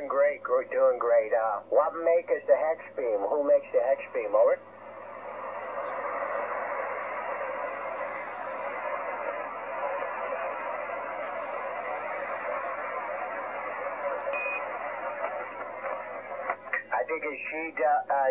doing great. Doing great. Uh, what make is the hex beam? Who makes the hex beam? Over. I think it's G, uh,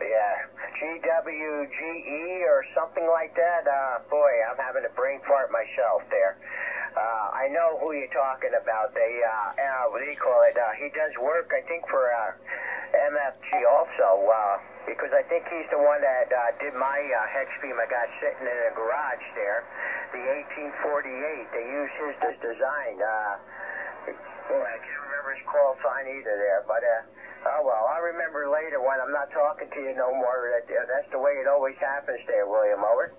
yeah, GWGE or something like that. Uh, boy, I'm having a brain fart myself there. Uh, I know who you're talking about. They, uh, uh, what do you call it? Uh, he does work, I think, for uh, MFJ also, uh, because I think he's the one that uh, did my uh, hex beam I got sitting in a garage there, the 1848. They used his design. Uh, boy, I can't remember his call sign either there, but uh, oh well, I'll remember later when I'm not talking to you no more. That, uh, that's the way it always happens there, William. Over.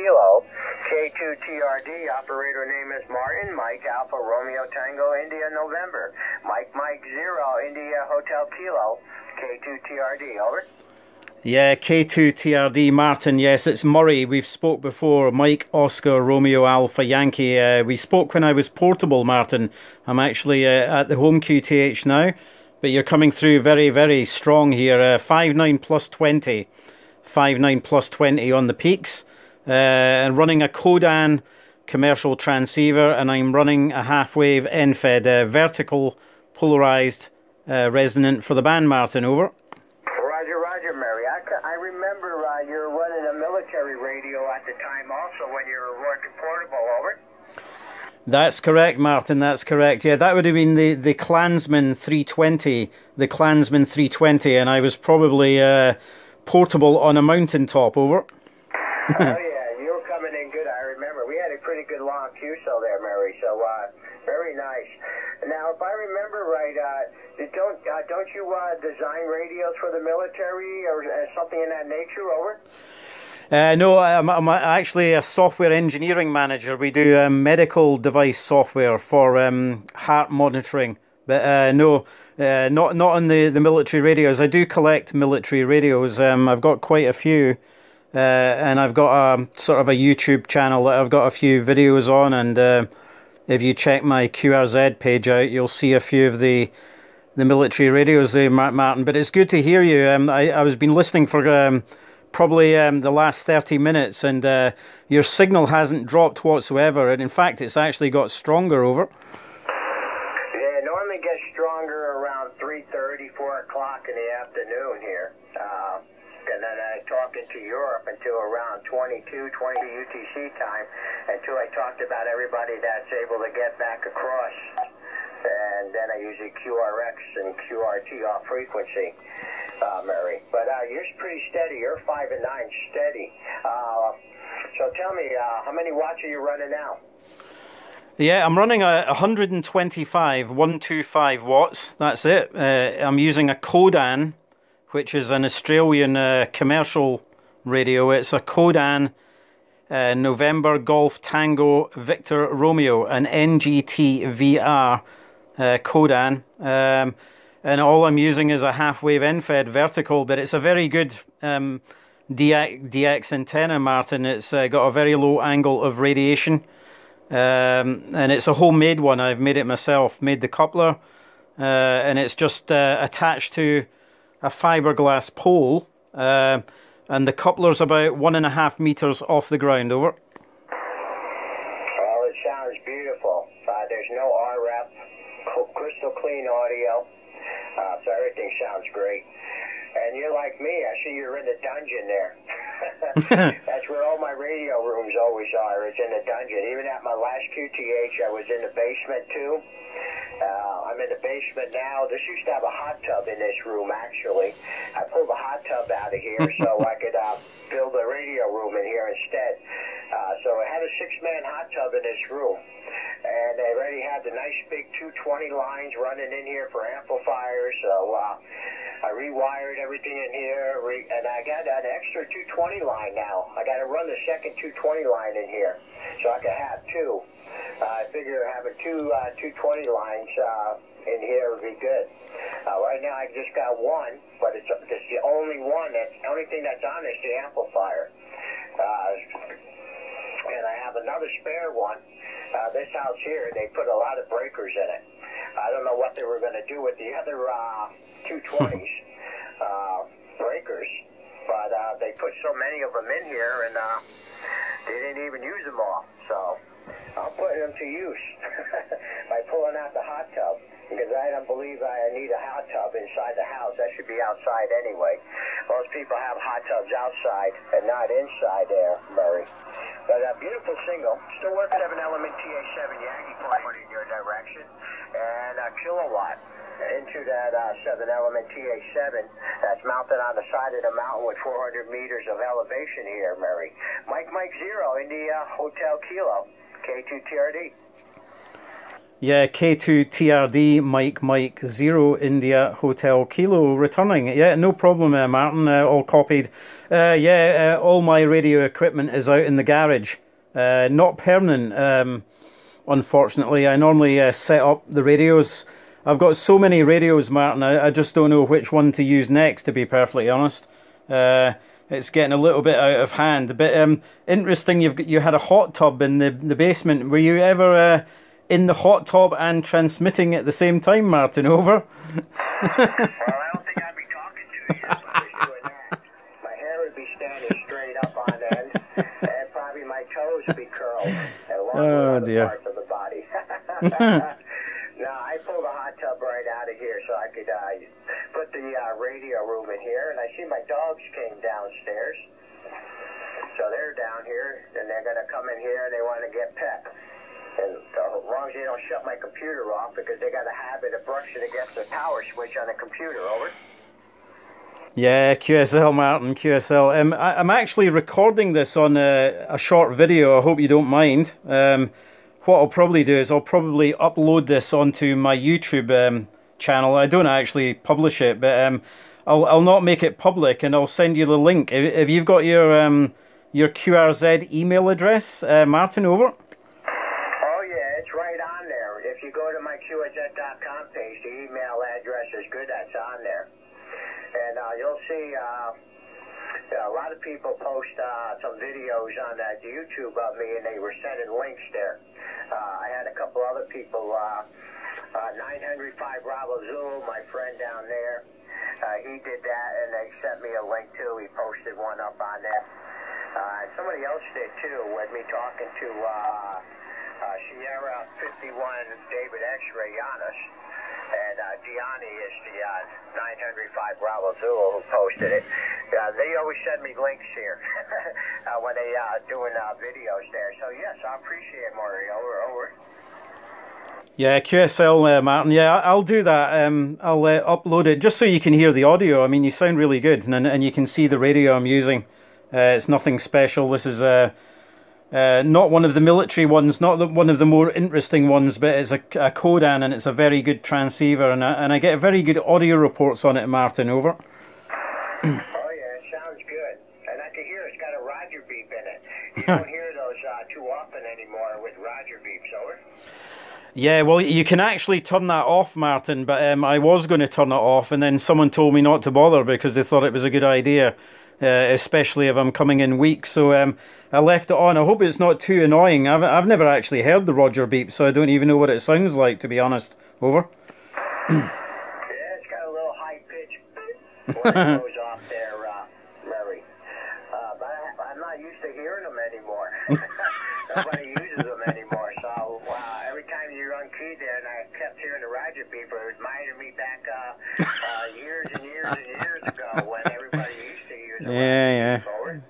Kilo, K2TRD, operator name is Martin, Mike Alpha Romeo Tango India November, Mike Mike Zero India Hotel Kilo, K2TRD, over. Yeah, K2TRD Martin. Yes, it's Moray. We've spoke before. Mike Oscar Romeo Alpha Yankee. Uh, we spoke when I was portable, Martin. I'm actually uh, at the home QTH now, but you're coming through very, very strong here. Uh, 5.9 plus 20. 5.9 plus 20 on the peaks. Uh, and running a Codan commercial transceiver, and I'm running a half wave end-fed, uh, vertical polarized uh, resonant for the band, Martin. Over. Roger, Roger, Mary. I, I remember you were running a military radio at the time also when you were working portable, over. That's correct, Martin. That's correct. Yeah, that would have been the, the Clansman 320, the Clansman 320, and I was probably uh, portable on a mountaintop. Over. oh yeah, you were coming in good. I remember. We had a pretty good long QSO there, Mary. So uh, very nice. Now, if I remember right, uh, don't uh, don't you uh, design radios for the military or uh, something in that nature? Over. Uh, no, I'm, I'm actually a software engineering manager. We do um, medical device software for um, heart monitoring. But uh, no, uh, not not on the, the military radios. I do collect military radios. Um, I've got quite a few, uh, and I've got a sort of a YouTube channel that I've got a few videos on. And uh, if you check my QRZ page out, you'll see a few of the the military radios there, Martin. But it's good to hear you. Um, I I was been listening for um, probably um, the last 30 minutes and uh, your signal hasn't dropped whatsoever and in fact it's actually got stronger over Yeah, it normally gets stronger around 3.30, 4 o'clock in the afternoon here. And then I talk into Europe until around 22, 20 UTC time until I talked about everybody that's able to get back across. And then I usually QRX and QRT off frequency, uh, Mary. But uh, you're pretty steady. You're 5 and 9 steady. Uh, so tell me, uh, how many watts are you running now? yeah i'm running a 125 125 watts that's it uh, i'm using a Codan which is an australian uh, commercial radio it's a Codan uh, november golf tango victor romeo an ngt vr uh, Codan um, and all i'm using is a half wave end-fed vertical but it's a very good um, DX, DX antenna martin It's uh, got a very low angle of radiation um, and it's a homemade one. I've made it myself. Made the coupler, uh, and it's just uh, attached to a fiberglass pole, uh, and the coupler's about one and a half meters off the ground. Over. Well, it sounds beautiful. Uh, there's no RF, crystal clean audio, uh, so everything sounds great. And you're like me. I see you're in the dungeon there. That's where all my radio rooms always are. It's in the dungeon. Even at my last QTH, I was in the basement too. Uh, I'm in the basement now. This used to have a hot tub in this room, actually. I pulled the hot tub out of here so I could uh, build a radio room in here instead. Uh, so I had a six-man hot tub in this room. And they already had the nice big 220 lines running in here for amplifiers. So uh, I rewired everything in here, re- and I got an extra 220 line now. I got to run the second 220 line in here, so I could have two. I figure having two uh, 220 lines uh, in here would be good. Uh, right now I've just got one, but it's, it's the only one. That's the only thing that's on is the amplifier. Uh, and I have another spare one Uh, this house here, they put a lot of breakers in it. I don't know what they were going to do with the other uh, 220s uh, breakers, but uh, they put so many of them in here, and uh, they didn't even use them all. So I'm putting them to use by pulling out the hot tub because I don't believe I need a hot tub inside the house. That should be outside anyway. Most people have hot tubs outside and not inside there, Moray. But a beautiful single. Still working on an Element TA7 Yagi point in your direction and a kilowatt into that uh, 7 element TA7 that's mounted on the side of the mountain with 400 meters of elevation here, Moray. Mike Mike Zero, in India Hotel Kilo, K2TRD. Yeah, K2TRD, Mike Mike Zero India Hotel Kilo returning. Yeah, no problem, uh, Martin. Uh, all copied. Uh, yeah, uh, all my radio equipment is out in the garage. Uh, not permanent, um, unfortunately. I normally set up the radios. I've got so many radios, Martin. I, I, just don't know which one to use next, to be perfectly honest. It's getting a little bit out of hand. But um, interesting, you've you had a hot tub in the the basement. Were you ever in the hot tub and transmitting at the same time, Martin. Over. well, I don't think I'd be talking to you if I was doing that. My hair would be standing straight up on end, and probably my toes would be curled, oh, with other parts of the body. no, I pulled the hot tub right out of here so I could uh, put the uh, radio room in here, and I see my dogs came downstairs. So they're down here, and they're going to come in here and they want to get pet. And uh, as long as they don't shut my computer off because they got a habit of brushing against the power switch on the computer. Over. Yeah, QSL Martin, QSL. Um, I, am actually recording this on a, a, short video. I hope you don't mind. Um, what I'll probably do is I'll probably upload this onto my YouTube um, channel. I don't actually publish it, but um, I'll I'll not make it public, and I'll send you the link. If, if you've got your um, your QRZ email address, uh, Martin, over. QRZ.com page, the email address is good. That's on there. And uh, you'll see uh, a lot of people post uh, some videos on that YouTube of me, and they were sending links there. Uh, I had a couple other people, uh, uh, 905 Bravo Zulu, my friend down there. He did that, and they sent me a link too. He posted one up on there. Uh, somebody else did too, with me talking to. Uh, uh, Sierra 51 David X-Ray Giannis. And uh, Gianni is the uh, 905 Bravo Zulu who posted it. Uh, they always send me links here uh, when they uh, doing uh, videos there. So yes, I appreciate it, Mario. Over, over. Yeah, QSL, uh, Martin. Yeah, I'll do that. Um, I'll uh, upload it just so you can hear the audio. I mean, you sound really good, and and you can see the radio I'm using. Uh, it's nothing special. This is a uh, not one of the military ones, not the, one of the more interesting ones, but it's a, a Codan and it's a very good transceiver, and I, and I get very good audio reports on it, Martin. Over. oh yeah, it sounds good, and I can hear it's got a Roger beep in it. You don't hear those uh, too often anymore with Roger beeps. Over. Yeah, well, you can actually turn that off, Martin. But um, I was going to turn it off, and then someone told me not to bother because they thought it was a good idea uh, especially if I'm coming in weak. So um, I left it on. I hope it's not too annoying. I've, I've never actually heard the Roger beep, so I don't even know what it sounds like, to be honest. Over. yeah, it's got a little high pitch when it goes off there, uh, Mary. Uh, but I, am not used to hearing them anymore. Nobody uses them anymore. So uh, every time you run key there, and I kept hearing the Roger beep, it reminded me back uh, uh, years and years and years ago when everybody yeah, yeah.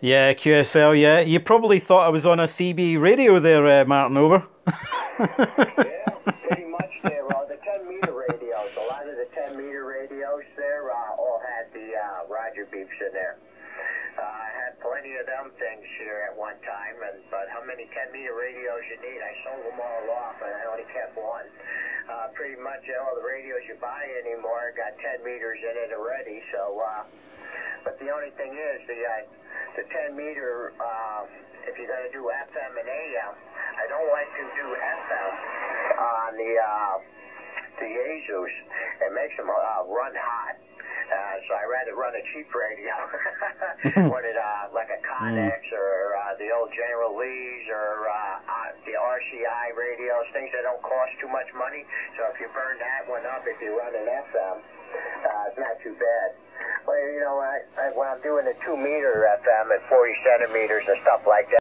Yeah, QSL, yeah. You probably thought I was on a CB radio there, uh, Martin, over. yeah, pretty much there. Well, the 10 meter radios, a lot of the 10 meter radios there uh, all had the uh, Roger beeps in there. Uh, I had plenty of them things here at one time, and but how many 10 meter radios you need? I sold them all off, and I only kept one. Uh, pretty much all the radios you buy anymore got 10 meters in it already, so uh, but the only thing is, the uh, the 10 meter, uh, if you're going to do FM and AM, I don't like to do FM on the uh, the Yaesus. It makes them uh, run hot. Uh, so I rather run a cheap radio, run it uh, like a Connex mm. or uh, the old General Lee's or uh, uh, the RCI radios, things that don't cost too much money. So if you burn that one up, if you run an FM, uh, it's not too bad. Well, you know, I, I, when I'm doing a two meter FM at 40 centimeters and stuff like that.